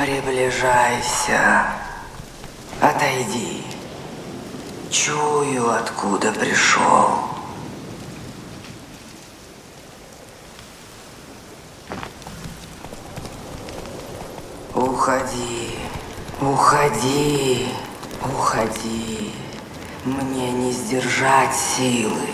приближайся. Отойди. Чую, откуда пришел. Уходи, уходи, уходи. Мне не сдержать силы,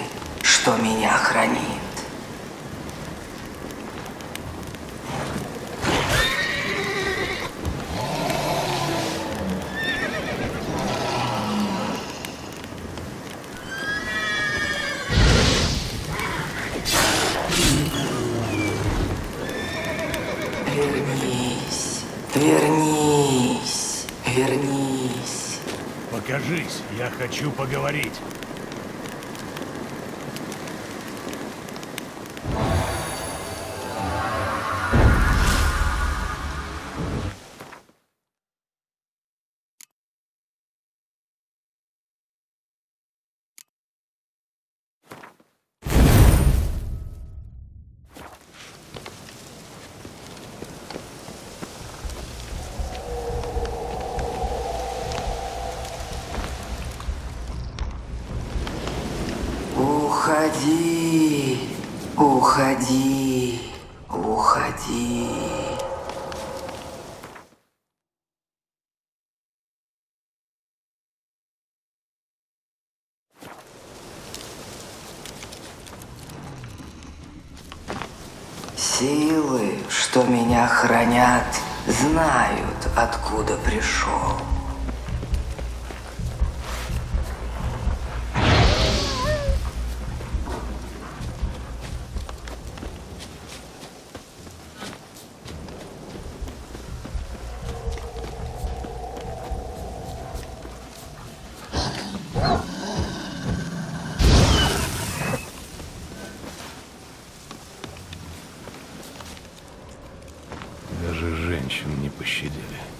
хочу поговорить. Уходи, уходи. Силы, что меня хранят, знают, откуда пришел. Женщин не пощадили.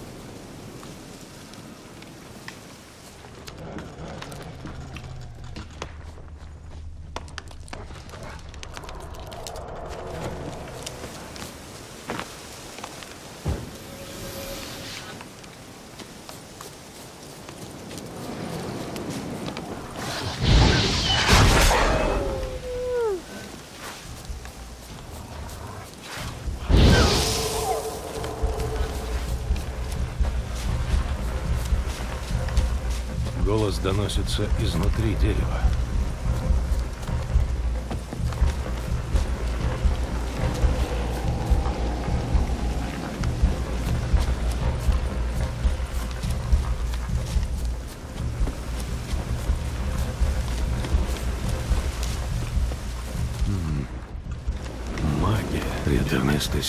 Голос доносится изнутри дерева. М, Магия — это место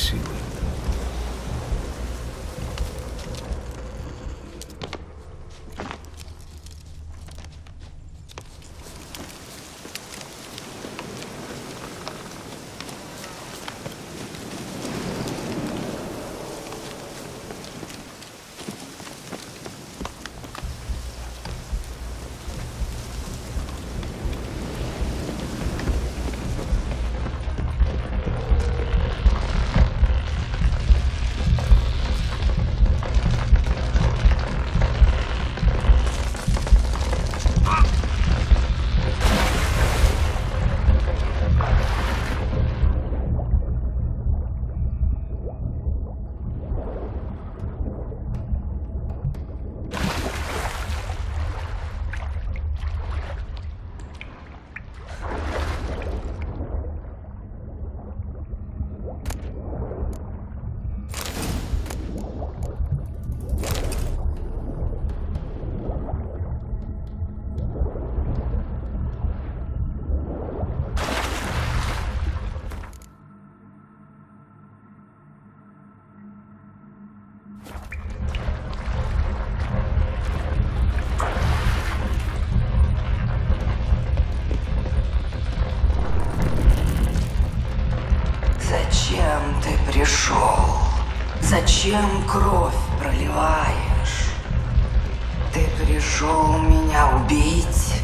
Зачем кровь проливаешь? Ты пришел меня убить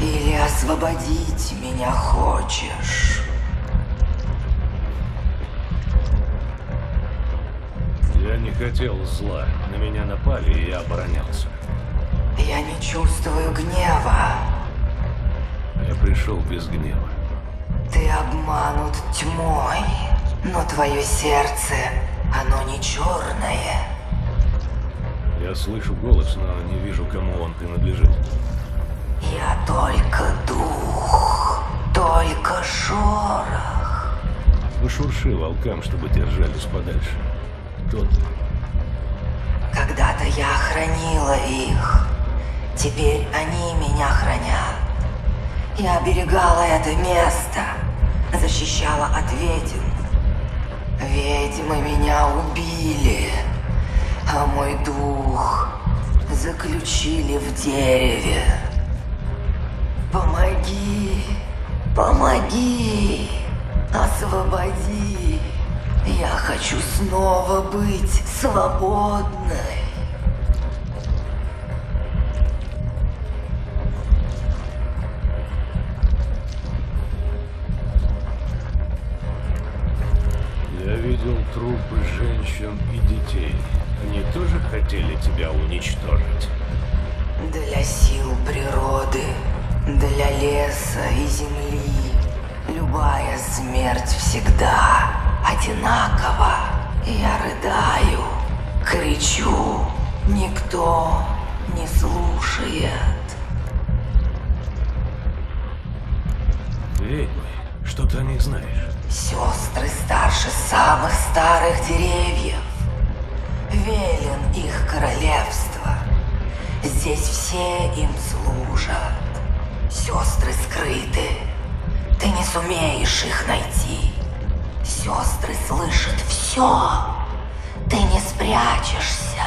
или освободить меня хочешь? Я не хотел зла. На меня напали, и я оборонялся. Я не чувствую гнева. Я пришел без гнева. Ты обманут тьмой, но твое сердце, оно не черное. Я слышу голос, но не вижу, кому он принадлежит. Я только дух, только шорох. Пошурши волкам, чтобы держались подальше. Тот. Когда-то я хранила их. Теперь они меня хранят. Я оберегала это место, защищала от ведьм. Ведьмы меня убили, а мой дух заключили в дереве. Помоги, помоги, освободи. Я хочу снова быть свободной. Трупы женщин и детей. Они тоже хотели тебя уничтожить. Для сил природы, для леса и земли, любая смерть всегда одинакова. Я рыдаю, кричу, никто не слушает. Ведьмы, что ты о них знаешь? Сестры старше самых старых деревьев. Велен их королевство. Здесь все им служат. Сестры скрыты. Ты не сумеешь их найти. Сестры слышат все. Ты не спрячешься.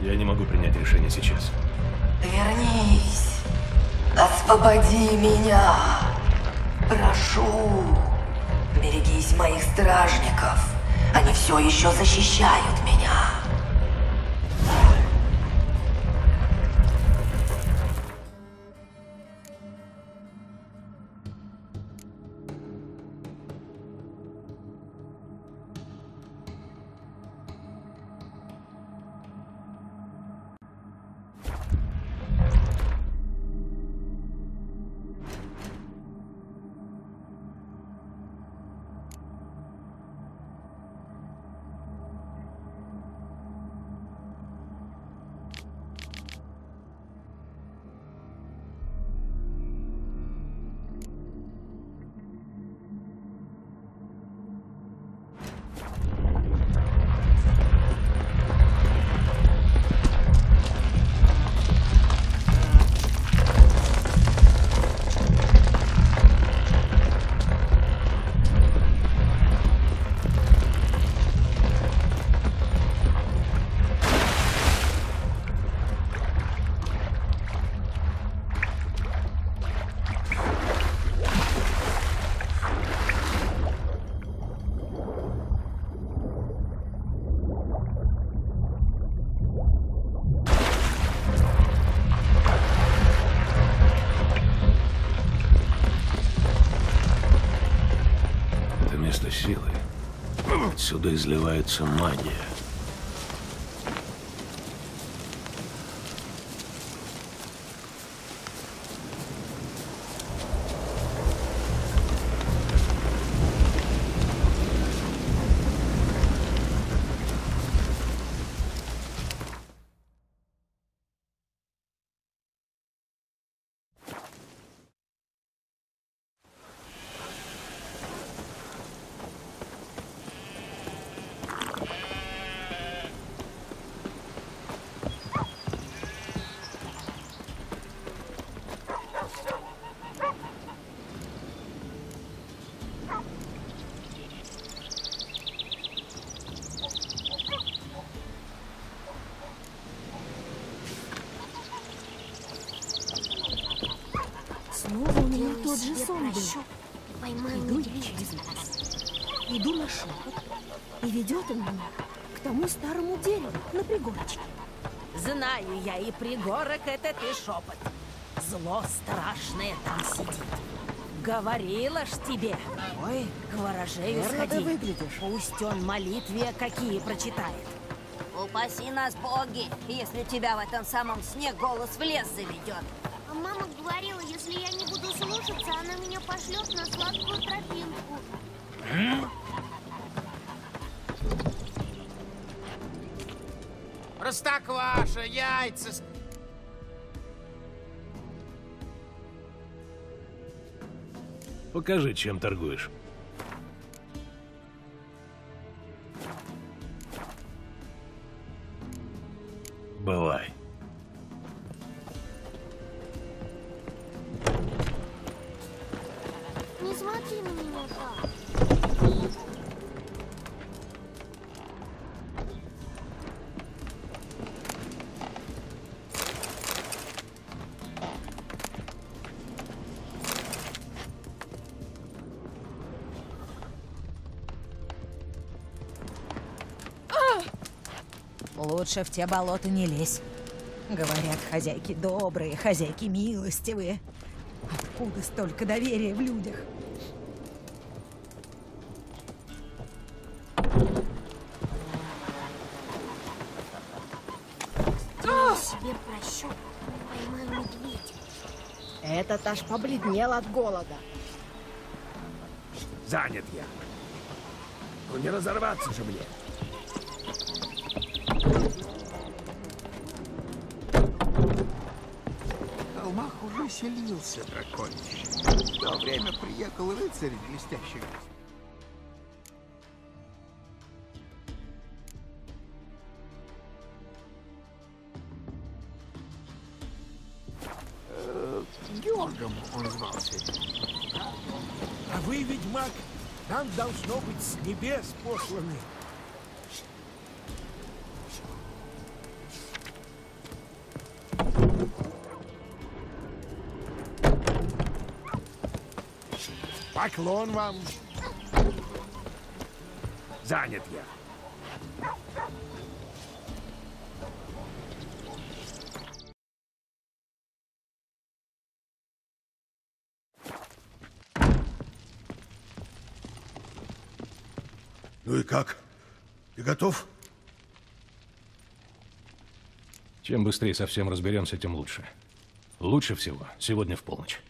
Я не могу принять решение сейчас. Вернись. Освободи меня. Прошу. Берегись моих стражников. Они все еще защищают меня. Изливается магия. Снова у меня Поймаю Иду я через лес. Иду на шепот. И ведет он меня к тому старому дереву на пригорочке. Знаю я, и пригорок это ты шепот. Зло страшное там сидит. Говорила ж тебе. Ой, к ворожею Верно ты сходи. выглядишь. Пусть он молитве какие прочитает. Упаси нас, боги, если тебя в этом самом сне голос в лес заведет. А мама говорила, если я не буду слушаться, она меня пошлет на сладкую тропинку. Простокваша, яйца. Покажи, чем торгуешь. Лучше в те болота не лезь. Говорят, хозяйки добрые, хозяйки милостивые. Откуда столько доверия в людях? Аж побледнел от голода. Занят я. Ну не разорваться же мне. В холмах уже селился драконище. В то время приехал рыцарь в с небес посланы. Поклон вам. Занят я. Ну и как? Ты готов? Чем быстрее совсем разберемся, тем лучше. Лучше всего сегодня в полночь.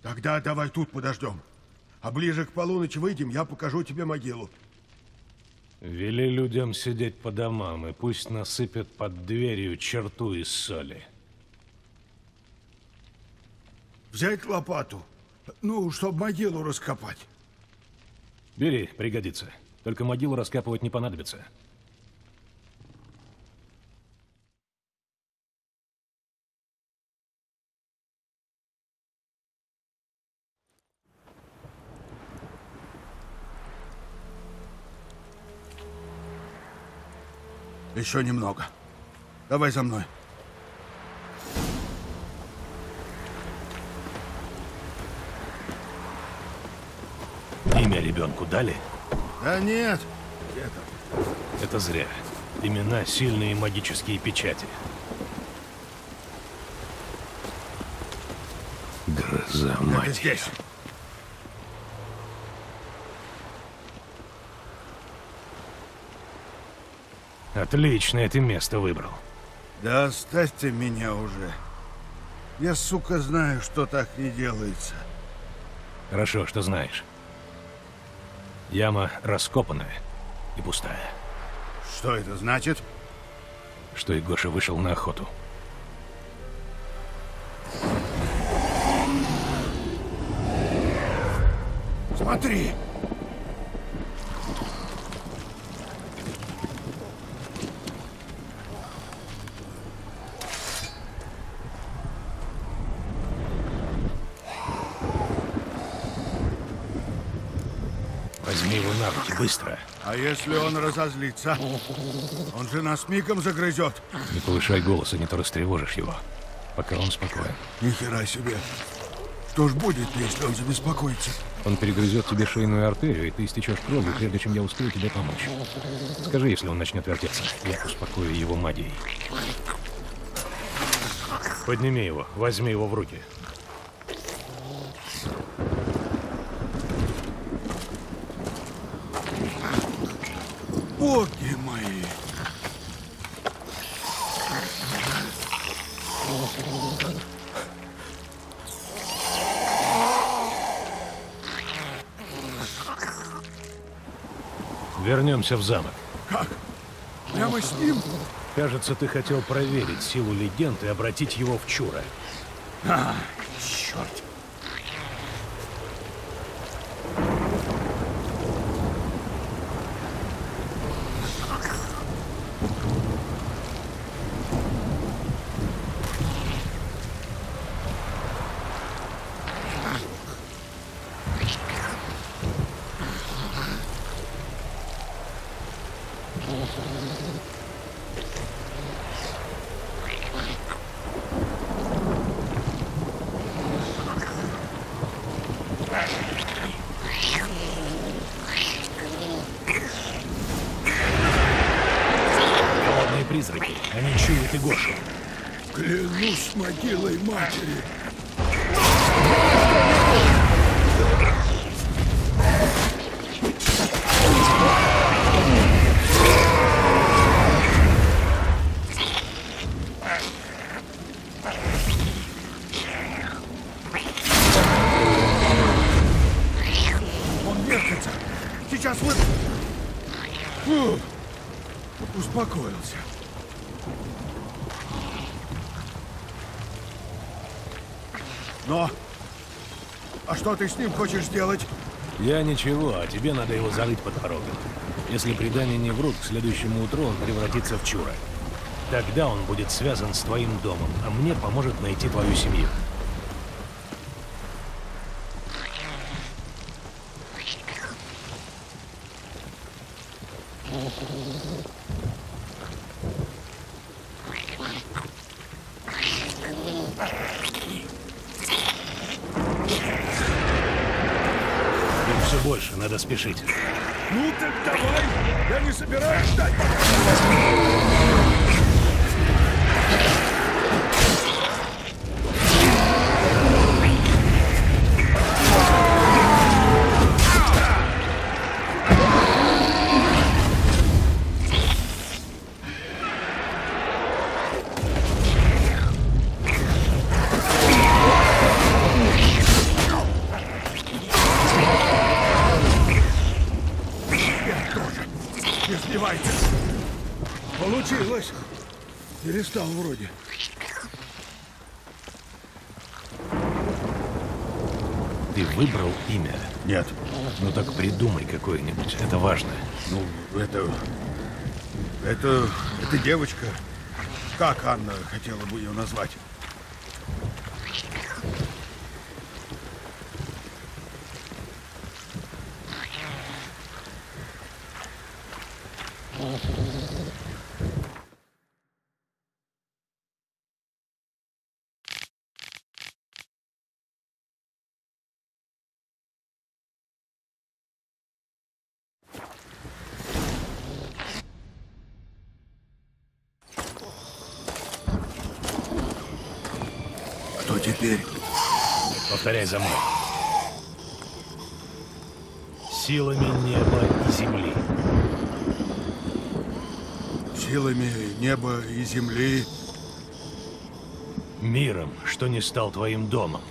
Тогда давай тут подождем. А ближе к полуночи выйдем, я покажу тебе могилу. Вели людям сидеть по домам, и пусть насыпят под дверью черту из соли. Взять лопату. Ну, чтобы могилу раскопать. Бери, пригодится. Только могилу раскапывать не понадобится. Еще немного. Давай за мной. Ребенку дали? Да нет. Там? Это зря. Имена — сильные магические печати. Гроза, Это мать её. здесь. Отлично ты место выбрал. Да оставьте меня уже. Я, сука, знаю, что так не делается. Хорошо, что знаешь. Яма раскопанная и пустая. Что это значит? Что и Гоша вышел на охоту. Смотри! Возьми его на руки, быстро. А если он разозлится? Он же нас мигом загрызет. Не повышай голос, а не то растревожишь его. Пока он спокоен. Ни хера себе. Что ж будет, если он забеспокоится? Он перегрызет тебе шейную артерию, и ты истечешь кровью, прежде чем я успею тебе помочь. Скажи, если он начнет вертеться. Я успокою его магией. Подними его, возьми его в руки. Боги мои! Вернемся в замок. Как? Прямо с ним? Кажется, ты хотел проверить силу легенд и обратить его в чура. А, призраки. Они чуют и Гошу. Клянусь могилой матери! Что ты с ним хочешь сделать? Я ничего, а тебе надо его зарыть под порогом. Если предания не врут, к следующему утру он превратится в чура. Тогда он будет связан с твоим домом, а мне поможет найти твою семью. Ну так придумай какое-нибудь, это важно. Ну, это... Это... Это девочка. Как Анна хотела бы ее назвать? Что теперь? Повторяй за мной. Силами неба и земли. Силами неба и земли. Миром, что не стал твоим домом.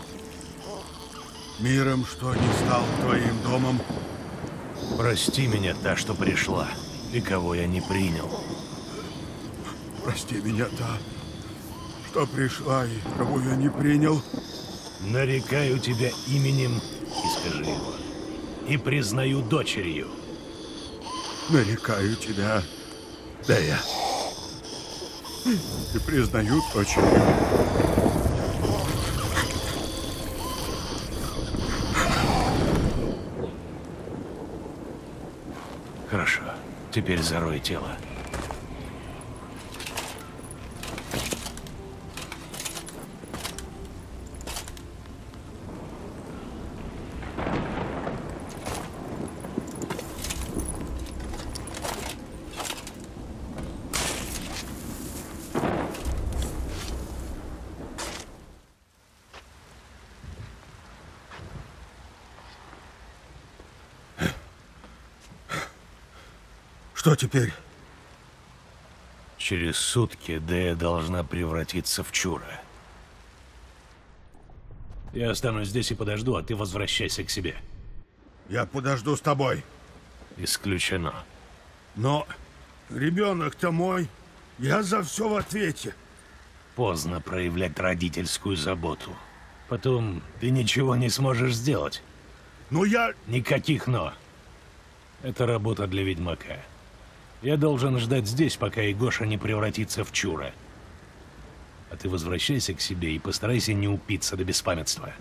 Миром, что не стал твоим домом. Прости меня, та, что пришла, и кого я не принял. Прости меня, та, что пришла и кого я не принял. Нарекаю тебя именем, и скажи его, и признаю дочерью. Нарекаю тебя, да я. И признаю дочерью. Хорошо, теперь зарой тело. Что теперь? Через сутки Дея должна превратиться в чура. Я останусь здесь и подожду, а ты возвращайся к себе. Я подожду с тобой. Исключено. Но ребенок-то мой. Я за все в ответе. Поздно проявлять родительскую заботу. Потом ты ничего не сможешь сделать. Но я... Никаких «но». Это работа для ведьмака. Я должен ждать здесь, пока Игоша не превратится в чура. А ты возвращайся к себе и постарайся не упиться до беспамятства.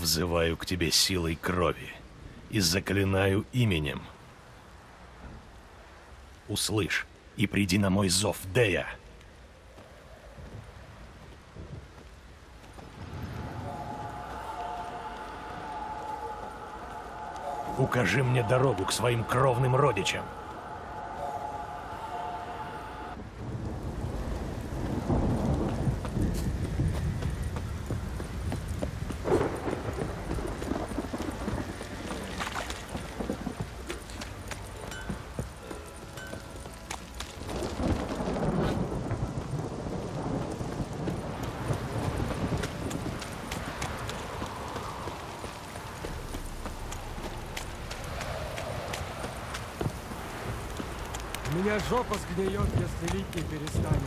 Взываю к тебе силой крови и заклинаю именем. Услышь и приди на мой зов, Дея. Укажи мне дорогу к своим кровным родичам. Жопа сгниет, если лить не.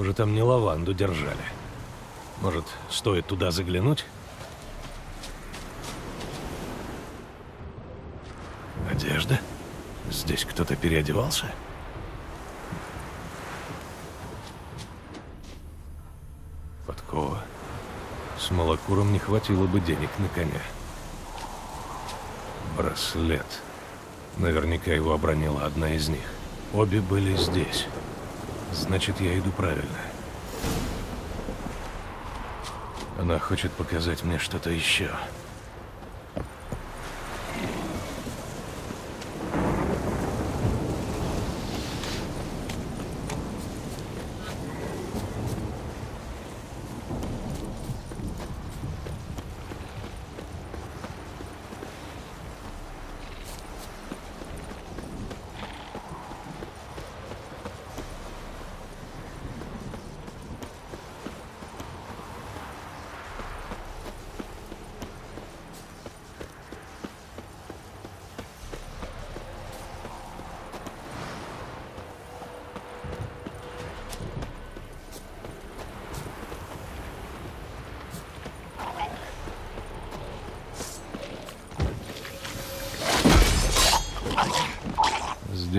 Похоже, там не лаванду держали. Может, стоит туда заглянуть? Одежда? Здесь кто-то переодевался? Подкова. С молокуром не хватило бы денег на коня. Браслет. Наверняка его обронила одна из них. Обе были здесь. Значит, я иду правильно. Она хочет показать мне что-то еще.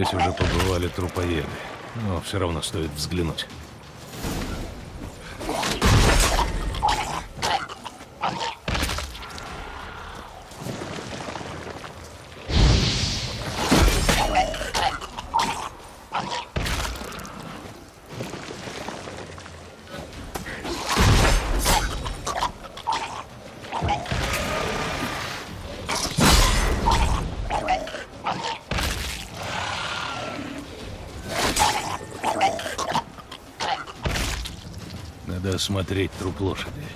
Здесь уже побывали трупоеды, но все равно стоит взглянуть. Осмотреть труп лошади.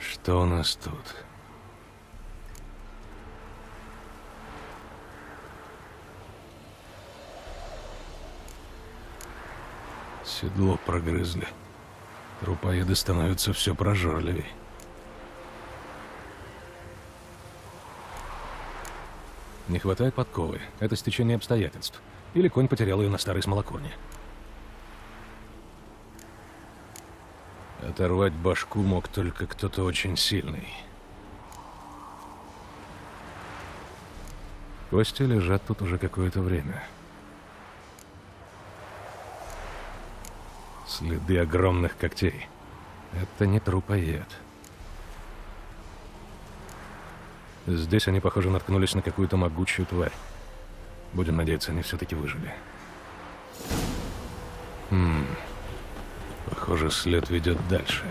Что у нас тут? Седло прогрызли. Трупоеды становятся все прожорливей. Не хватает подковы. Это стечение обстоятельств. Или конь потерял ее на старой смолокурне. Оторвать башку мог только кто-то очень сильный. Кости лежат тут уже какое-то время. Следы огромных когтей. Это не трупоед. Здесь они, похоже, наткнулись на какую-то могучую тварь. Будем надеяться, они все-таки выжили. Хм. Похоже, след ведет дальше.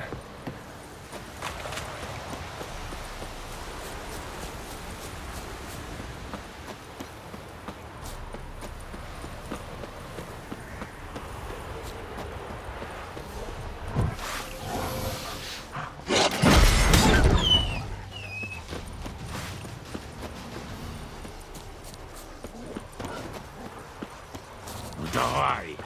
Давай!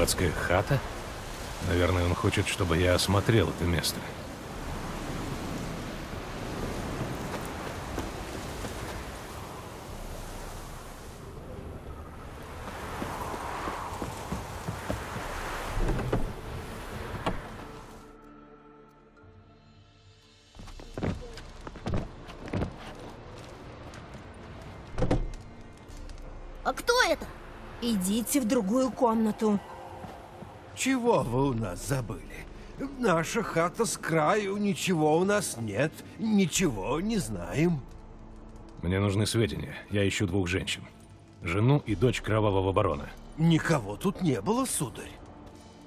Рыбацкая хата? Наверное, он хочет, чтобы я осмотрел это место. А кто это? Идите в другую комнату. Чего вы у нас забыли? Наша хата с краю, ничего у нас нет, ничего не знаем. Мне нужны сведения. Я ищу двух женщин. Жену и дочь кровавого барона. Никого тут не было, сударь.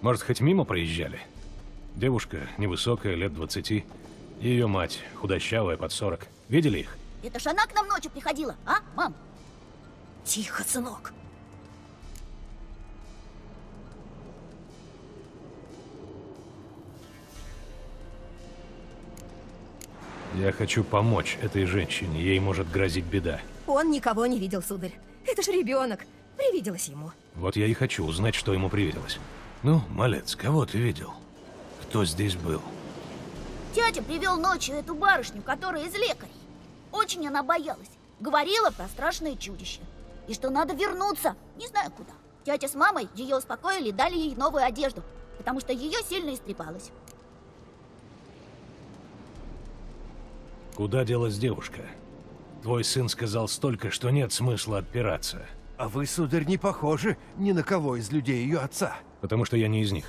Может, хоть мимо проезжали? Девушка невысокая, лет 20. Ее мать, худощавая, под 40. Видели их? Это ж она к нам ночью приходила, а, мам? Тихо, сынок. Я хочу помочь этой женщине. Ей может грозить беда. Он никого не видел, сударь. Это ж ребенок. Привиделось ему. Вот я и хочу узнать, что ему привиделось. Ну, малец, кого ты видел? Кто здесь был? Дядя привел ночью эту барышню, которая из лекарей. Очень она боялась. Говорила про страшное чудище. И что надо вернуться, не знаю куда. Тетя с мамой ее успокоили и дали ей новую одежду, потому что ее сильно истрепалась. Куда делась девушка? Твой сын сказал столько, что нет смысла отпираться. А вы, сударь, не похожи ни на кого из людей ее отца. Потому что я не из них.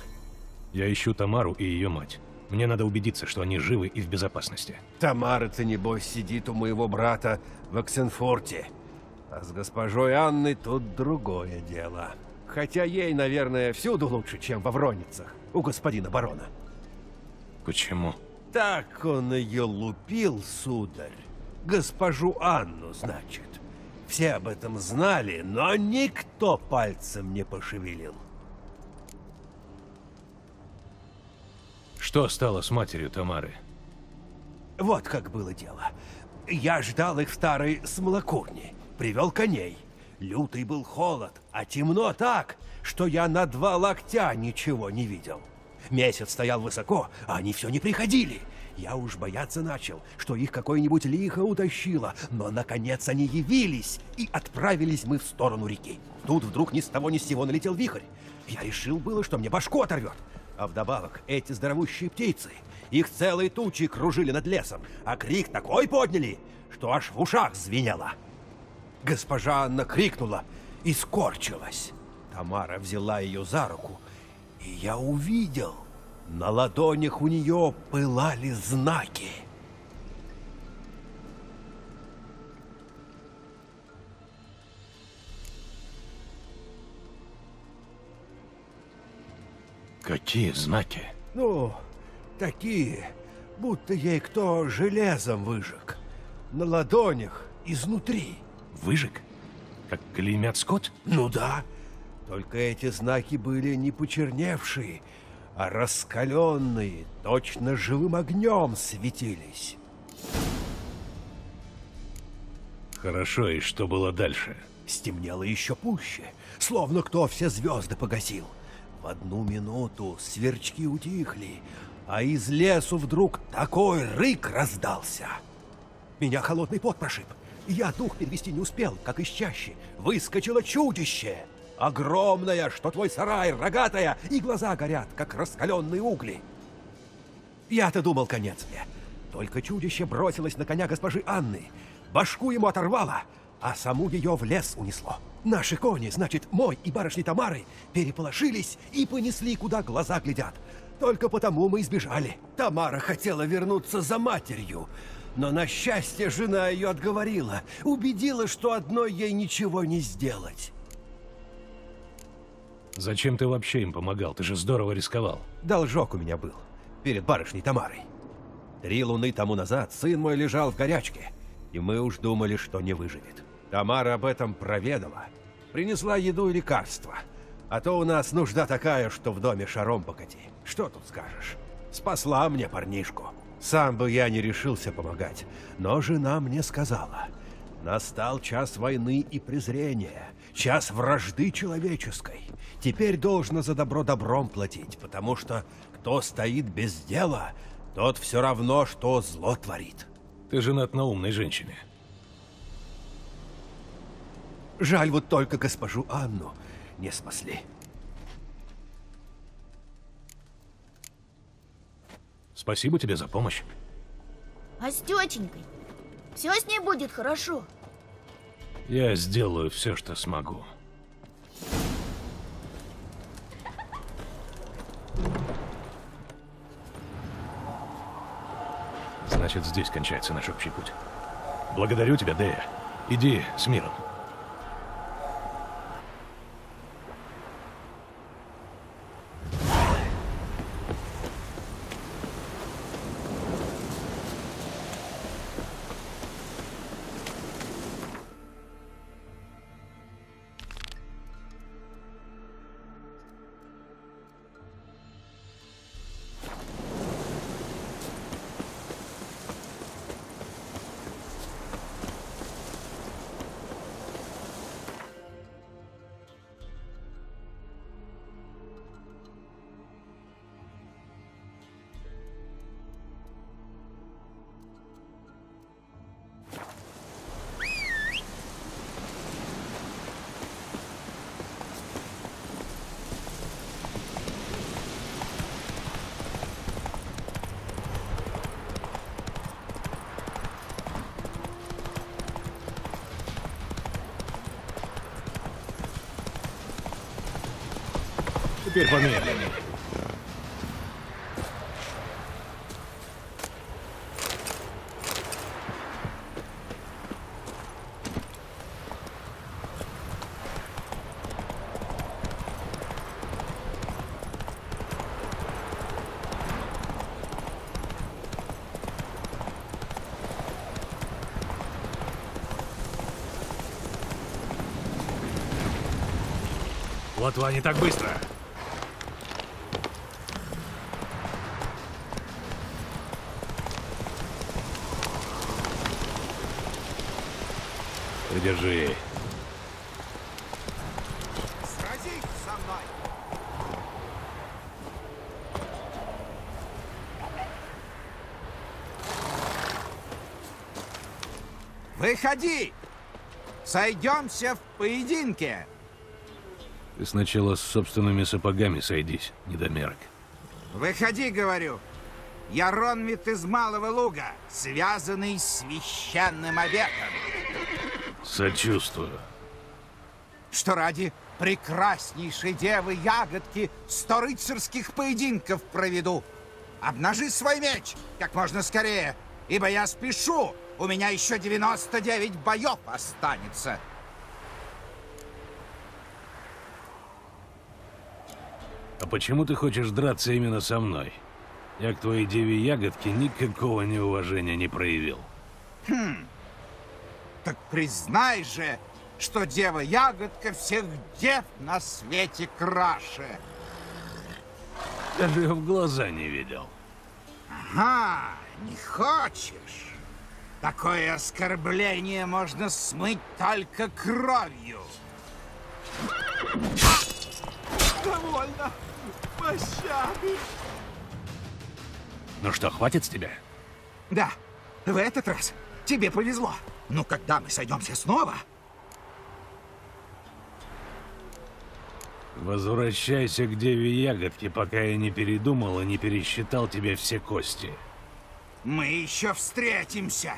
Я ищу Тамару и ее мать. Мне надо убедиться, что они живы и в безопасности. Тамара-то, небось, сидит у моего брата в Оксенфорте. А с госпожой Анной тут другое дело. Хотя ей, наверное, всюду лучше, чем во Вроницах, у господина барона. Почему? Так он ее лупил, сударь. Госпожу Анну, значит. Все об этом знали, но никто пальцем не пошевелил. Что стало с матерью Тамары? Вот как было дело. Я ждал их в старой смолокурне. Привел коней. Лютый был холод, а темно так, что я на два локтя ничего не видел. Месяц стоял высоко, а они все не приходили. Я уж бояться начал, что их какое-нибудь лихо утащило, но наконец они явились, и отправились мы в сторону реки. Тут вдруг ни с того ни с сего налетел вихрь. Я решил было, что мне башку оторвет. А вдобавок эти здоровущие птицы, их целые тучи кружили над лесом, а крик такой подняли, что аж в ушах звенело. Госпожа Анна крикнула и скорчилась. Тамара взяла ее за руку, и я увидел, на ладонях у нее пылали знаки. Какие знаки? Ну, такие, будто ей кто железом выжег. На ладонях, изнутри. Выжег? Как клеймят скот? Ну да. Только эти знаки были не почерневшие, а раскаленные, точно живым огнем светились. Хорошо, и что было дальше? Стемнело еще пуще, словно кто все звезды погасил. В одну минуту сверчки утихли, а из лесу вдруг такой рык раздался. Меня холодный пот прошиб. Я дух перевести не успел, как из чащи. Выскочило чудище. Огромное, что твой сарай, рогатая, и глаза горят, как раскаленные угли. Я-то думал, конец мне. Только чудище бросилось на коня госпожи Анны. Башку ему оторвало, а саму ее в лес унесло. Наши кони, значит, мой и барышни Тамары, переполошились и понесли, куда глаза глядят. Только потому мы избежали. Тамара хотела вернуться за матерью, но на счастье жена ее отговорила, убедила, что одной ей ничего не сделать. Зачем ты вообще им помогал? Ты же здорово рисковал. Должок у меня был перед барышней Тамарой. Три луны тому назад сын мой лежал в горячке, и мы уж думали, что не выживет. Тамара об этом проведала. Принесла еду и лекарства. А то у нас нужда такая, что в доме шаром покати. Что тут скажешь? Спасла мне парнишку. Сам бы я не решился помогать, но жена мне сказала. Настал час войны и презрения, час вражды человеческой. Теперь должно за добро добром платить, потому что кто стоит без дела, тот все равно, что зло творит. Ты женат на умной женщине. Жаль вот только госпожу Анну не спасли. Спасибо тебе за помощь. А с тетенькой? Все с ней будет хорошо. Я сделаю все, что смогу. Значит, здесь кончается наш общий путь. Благодарю тебя, Дея. Иди с миром. Теперь помедленнее. Лотва не так быстро. Мной! Выходи! Сойдемся в поединке! Ты сначала с собственными сапогами сойдись, недомерок. Выходи, говорю. Я Ронвит из Малого Луга, связанный с священным обетом. Сочувствую. Что ради прекраснейшей девы ягодки сто рыцарских поединков проведу. Обнажи свой меч как можно скорее, ибо я спешу. У меня еще 99 боев останется. А почему ты хочешь драться именно со мной? Я к твоей деве ягодке никакого неуважения не проявил. Так признай же, что дева-ягодка всех дев на свете краше. Даже ее в глаза не видел. Ага, не хочешь? Такое оскорбление можно смыть только кровью. Довольно. Пощады. Ну что, хватит с тебя? Да, в этот раз тебе повезло. Но когда мы сойдемся снова, Возвращайся к деве ягодке, пока я не передумал и не пересчитал тебе все кости. мы еще встретимся.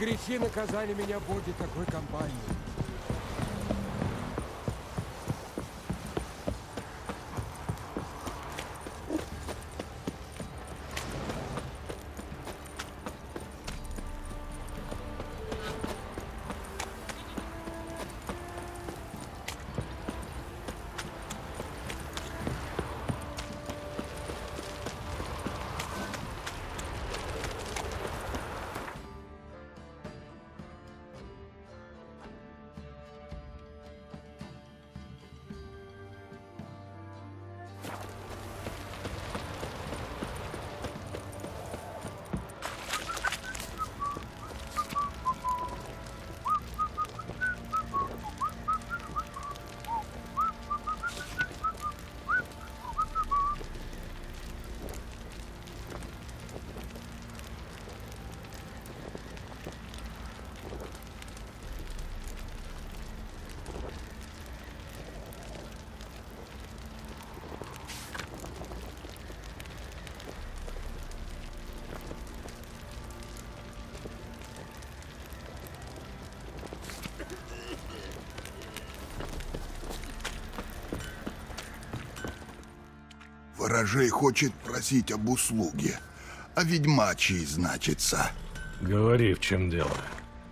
Грехи наказали меня боги такой компании? Ворожей хочет просить об услуге. А ведьмачий, значится. Говори, в чем дело.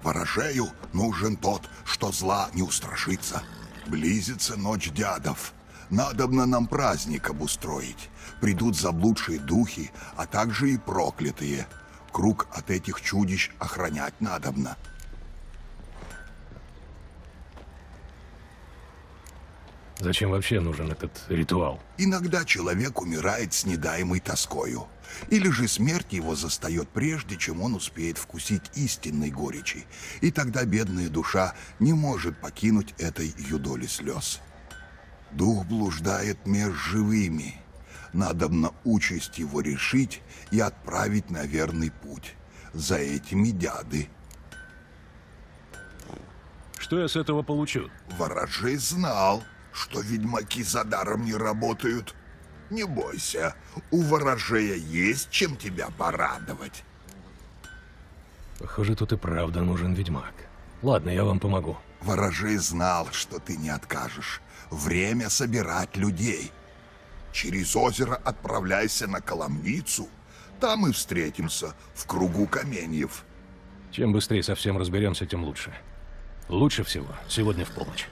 Ворожею нужен тот, что зла не устрашится. Близится ночь дядов. Надобно нам праздник обустроить. Придут заблудшие духи, а также и проклятые. Круг от этих чудищ охранять надобно. Зачем вообще нужен этот ритуал? Иногда человек умирает с недаемой тоскою. Или же смерть его застает прежде, чем он успеет вкусить истинной горечи. И тогда бедная душа не может покинуть этой юдоли слез. Дух блуждает меж живыми. Надобно участь его решить и отправить на верный путь. За этими дяды. Что я с этого получу? Ворожей знал, что ведьмаки за даром не работают. Не бойся, у ворожея есть чем тебя порадовать. Похоже, тут и правда нужен ведьмак. Ладно, я вам помогу. Ворожей знал, что ты не откажешь. Время собирать людей. Через озеро отправляйся на Коломницу. Там и встретимся, в кругу каменьев. Чем быстрее со всем разберемся, тем лучше. Лучше всего сегодня в полночь.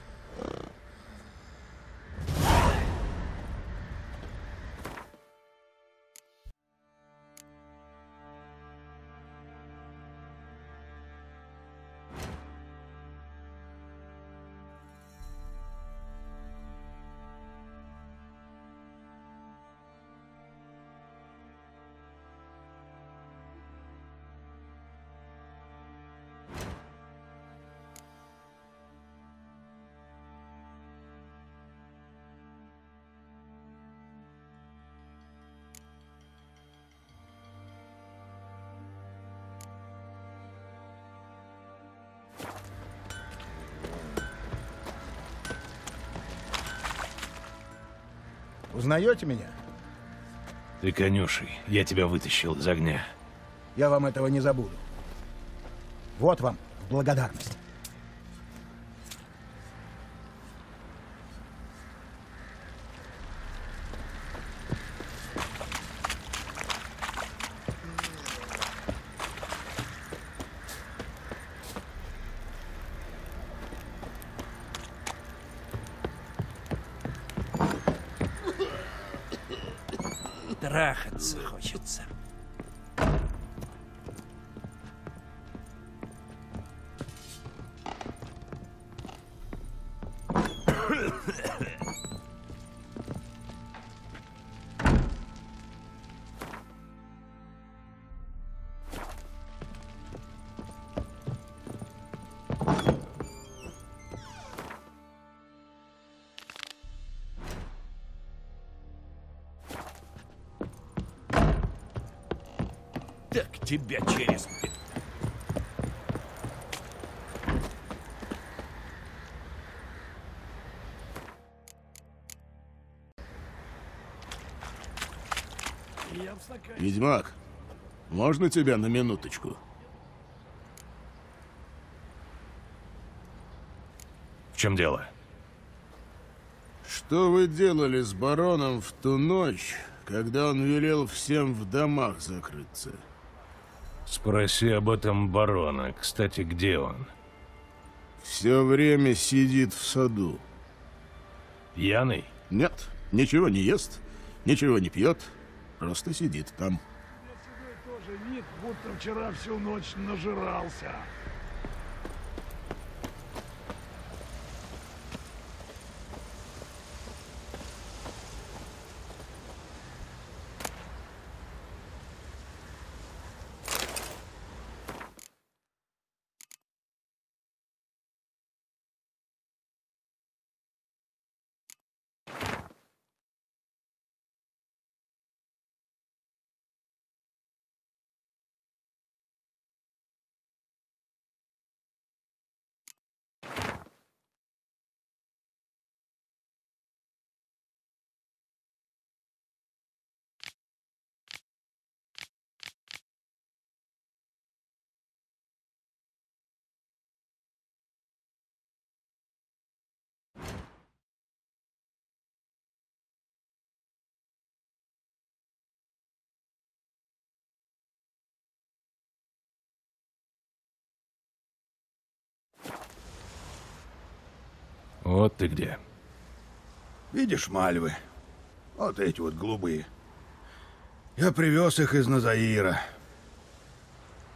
Узнаете меня? Ты конюшей. Я тебя вытащил из огня. Я вам этого не забуду. Вот вам в благодарность. Так тебя через... Ведьмак, можно тебя на минуточку? В чем дело? Что вы делали с бароном в ту ночь, когда он велел всем в домах закрыться? Спроси об этом барона. Кстати, где он? Все время сидит в саду. Пьяный? Нет, ничего не ест, ничего не пьет, просто сидит там. Тоже вид, будто вчера всю ночь нажирался. Вот ты где. Видишь мальвы? Вот эти вот голубые. Я привез их из Назаира.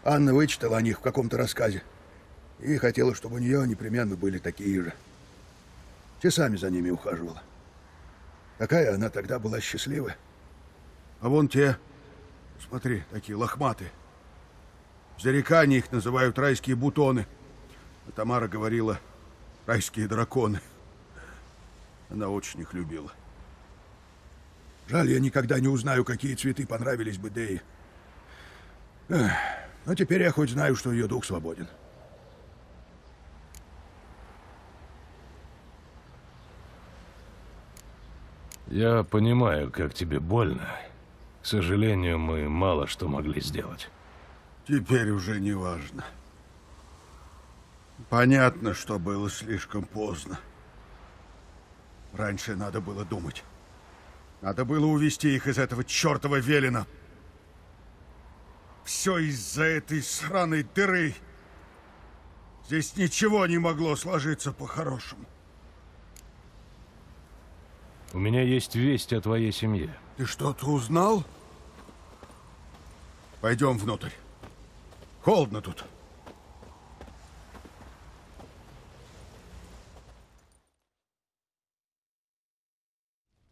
Анна вычитала о них в каком-то рассказе. И хотела, чтобы у нее непременно были такие же. Часами за ними ухаживала. Какая она тогда была счастливая. А вон те, смотри, такие лохматые. В зарекании их называют райские бутоны. А Тамара говорила, райские драконы. Она очень их любила. Жаль, я никогда не узнаю, какие цветы понравились бы. Эх, но теперь я хоть знаю, что ее дух свободен. Я понимаю, как тебе больно. К сожалению, мы мало что могли сделать. Теперь уже не важно. Понятно, что было слишком поздно. Раньше надо было думать. Надо было увести их из этого чертова велена. Все из-за этой сраной дыры. Здесь ничего не могло сложиться по-хорошему. У меня есть весть о твоей семье. Ты что-то узнал? Пойдем внутрь. Холодно тут.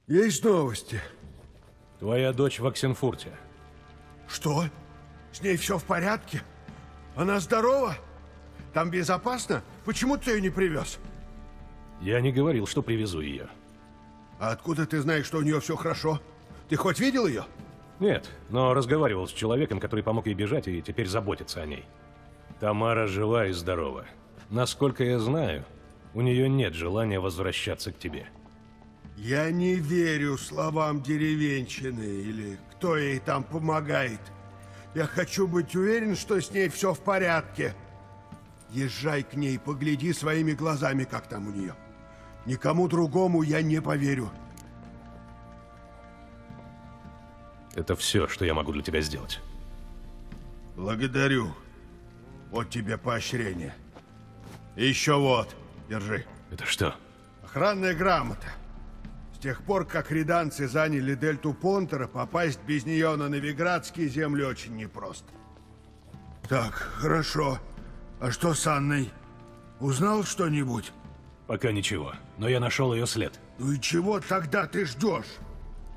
Есть новости? Твоя дочь в Оксенфурте. Что? С ней все в порядке? Она здорова? Там безопасно? Почему ты ее не привез? Я не говорил, что привезу ее. А откуда ты знаешь, что у нее все хорошо? Ты хоть видел ее? Нет, но разговаривал с человеком, который помог ей бежать и теперь заботится о ней. Тамара жива и здорова. Насколько я знаю, у нее нет желания возвращаться к тебе. Я не верю словам деревенщины или кто ей там помогает. Я хочу быть уверен, что с ней все в порядке. Езжай к ней, погляди своими глазами, как там у нее. Никому другому я не поверю. Это все, что я могу для тебя сделать. Благодарю. Вот тебе поощрение. И еще вот, держи. Это что? Охранная грамота. С тех пор, как реданцы заняли дельту Понтера, попасть без нее на Новиградские земли очень непросто. Так, хорошо. А что с Анной? Узнал что-нибудь? Пока ничего, но я нашел ее след. Ну и чего тогда ты ждешь?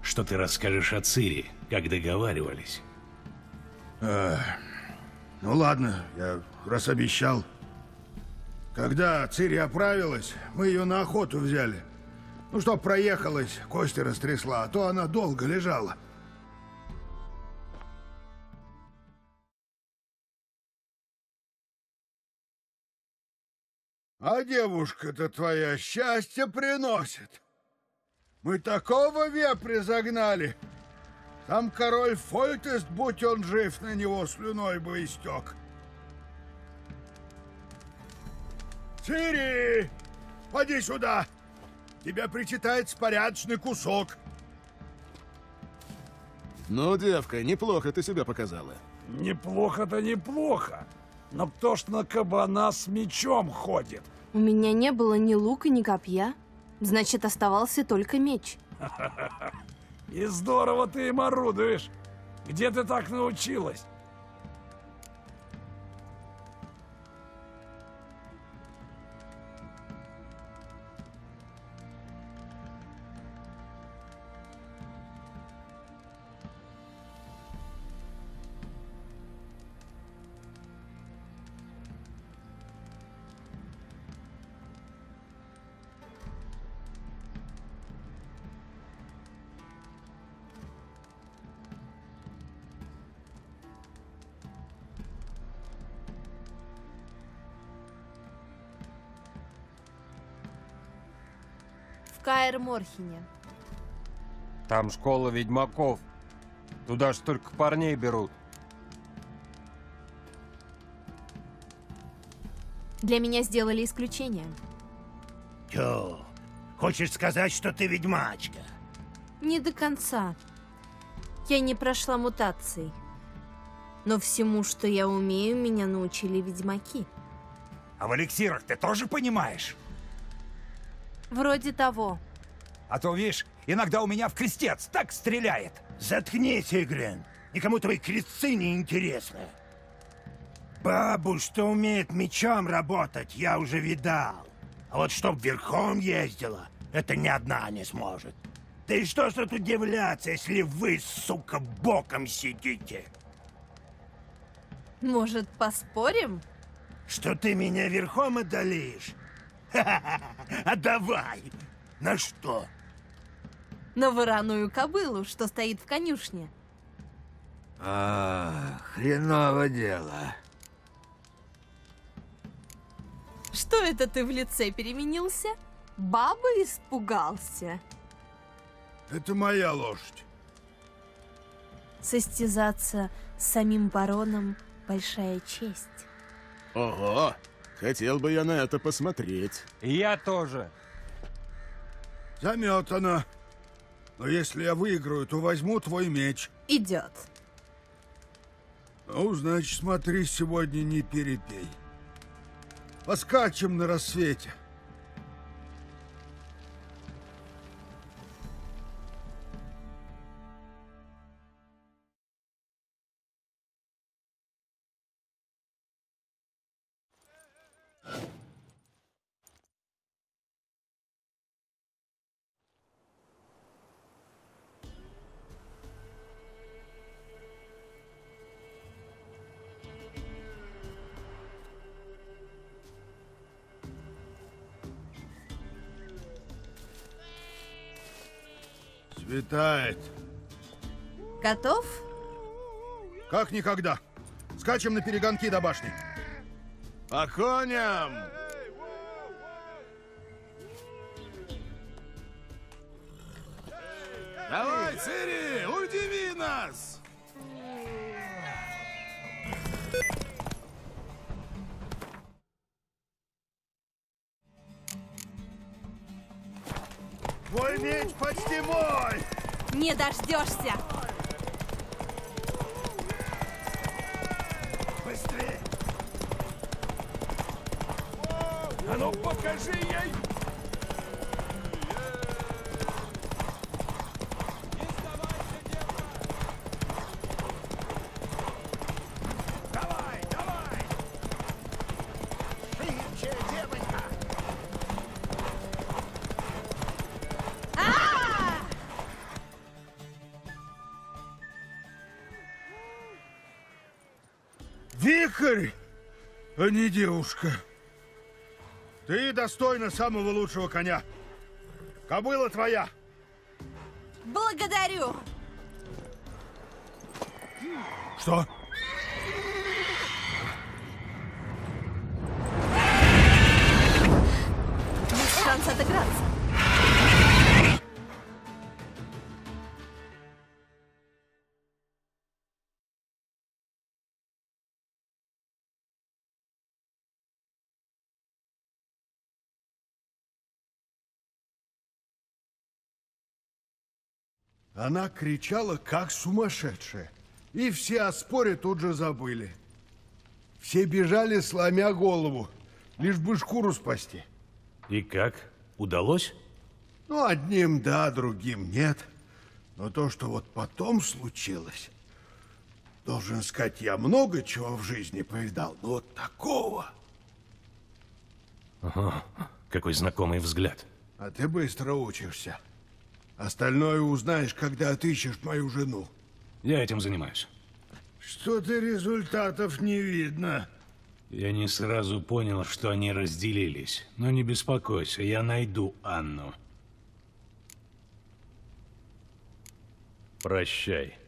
Что ты расскажешь о Цири, как договаривались? А, ну ладно, я раз обещал. Когда Цири оправилась, мы ее на охоту взяли. Ну, чтоб проехалась, кости растрясла, а то она долго лежала. А девушка-то твоя счастье приносит. Мы такого вепря загнали. Там король Фольтест, будь он жив, на него слюной бы истек. Цири! Поди сюда! Тебе причитается порядочный кусок. Ну, девка, неплохо ты себя показала. Неплохо-то неплохо. Но кто ж на кабана с мечом ходит? У меня не было ни лука, ни копья. Значит, оставался только меч. И здорово ты им орудуешь. Где ты так научилась? В Каэр-Морхене. Там школа ведьмаков. Туда ж только парней берут. Для меня сделали исключение. Тё, хочешь сказать, что ты ведьмачка? Не до конца. Я не прошла мутаций. Но всему, что я умею, меня научили ведьмаки. А в эликсирах ты тоже понимаешь? Вроде того. А то, видишь, иногда у меня в крестец так стреляет. Заткнись, Игрен. Никому твои крестцы не интересны. Бабу, что умеет мечом работать, я уже видал. А вот чтоб верхом ездила, это ни одна не сможет. Да и что ж тут удивляться, если вы, сука, боком сидите? Может, поспорим? Что ты меня верхом одолеешь? А давай! На что? На вороную кобылу, что стоит в конюшне. А, хреново дело. Что это ты в лице переменился? Баба испугался. Это моя лошадь. Состязаться с самим бароном — большая честь. Ого! Хотел бы я на это посмотреть. Я тоже. Заметано. Но если я выиграю, то возьму твой меч. Идет. Ну, значит, смотри, сегодня не перепей. Поскачем на рассвете. Светает. Готов? Как никогда. Скачем на перегонки до башни. По коням! Не дождешься! А не девушка. Ты достойна самого лучшего коня. Кобыла твоя. Благодарю! Что? Шанс отыграться. Она кричала, как сумасшедшая. И все о споре тут же забыли. Все бежали, сломя голову, лишь бы шкуру спасти. И как? Удалось? Ну, одним да, другим нет. Но то, что вот потом случилось... Должен сказать, я много чего в жизни повидал, но вот такого... Ага, какой знакомый взгляд. А ты быстро учишься. Остальное узнаешь, когда отыщешь мою жену. Я этим занимаюсь. Что-то результатов не видно. Я не сразу понял, что они разделились. Но не беспокойся, я найду Анну. Прощай.